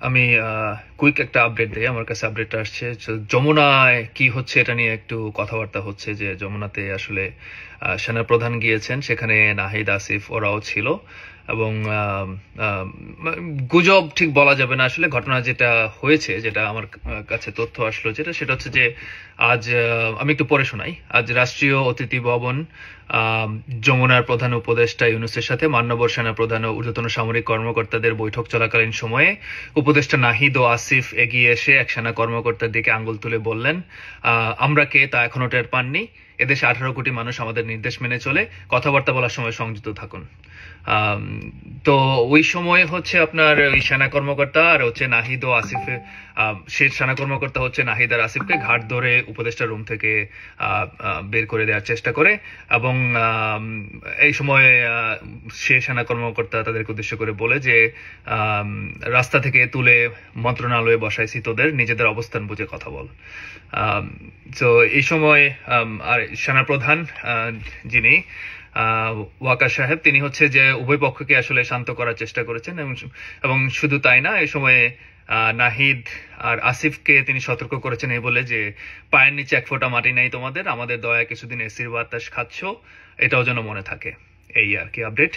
আমি কুইক একটা আপডেট দিই। আমার কাছে আপডেটটা আসছে। যমুনায় কি হচ্ছে এটা নিয়ে একটু কথাবার্তা হচ্ছে যে, যমুনাতে আসলে সেনা প্রধান গিয়েছেন। সেখানে নাহিদ আসিফ ওরাও ছিল। এবং গুজব ঠিক বলা যাবে না। আসলে ঘটনা যেটা হয়েছে, যেটা আমার কাছে তথ্য আসলো যেটা, সেটা হচ্ছে যে আজ আমি একটু পরে শোনাই। আজ রাষ্ট্রীয় অতিথি ভবন যমুনার প্রধান উপদেষ্টা ইউনুসের সাথে মান্যবর সেনা প্রধান ও ঊর্ধ্বতন সামরিক কর্মকর্তাদের বৈঠক চলাকালীন সময়ে উপদেষ্টা নাহিদ ও আসিফ এগিয়ে এসে এক সেনা কর্মকর্তার দিকে আঙ্গুল তুলে বললেন আমরা কে তা এখনও টের পাননি। এদেশে আঠারো কোটি মানুষ আমাদের নির্দেশ মেনে চলে, কথাবার্তা বলার সময় সংযুক্ত থাকুন। তো ওই সময় হচ্ছে আপনার ওই সেনা কর্মকর্তা আর হচ্ছে নাহিদ ও আসিফে সে সেনা কর্মকর্তা হচ্ছে নাহিদ আর আসিফকে ঘাট ধরে উপদেষ্টা রুম থেকে বের করে দেওয়ার চেষ্টা করে এবং এই সময় সে সেনা কর্মকর্তা তাদেরকে উদ্দেশ্য করে বলে যে রাস্তা থেকে তুলে মন্ত্রণালয়ে বসাইছি তোদের, নিজেদের অবস্থান বুঝে কথা বল। তো এই সময় আর সেনাপ্রধান যিনি ওয়াকা সাহেব, তিনি হচ্ছে যে উভয় পক্ষকে আসলে শান্ত করার চেষ্টা করেছেন এবং শুধু তাই না এই সময়ে নাহিদ আর আসিফকে তিনি সতর্ক করেছেন এই বলে যে, পায়ের নিচে এক ফোঁটা মাটি নেই তোমাদের, আমাদের দয়া কিছুদিন এসির বাতাস খাচ্ছ। এটাও যেন মনে থাকে। এই আর কি, আপডেট?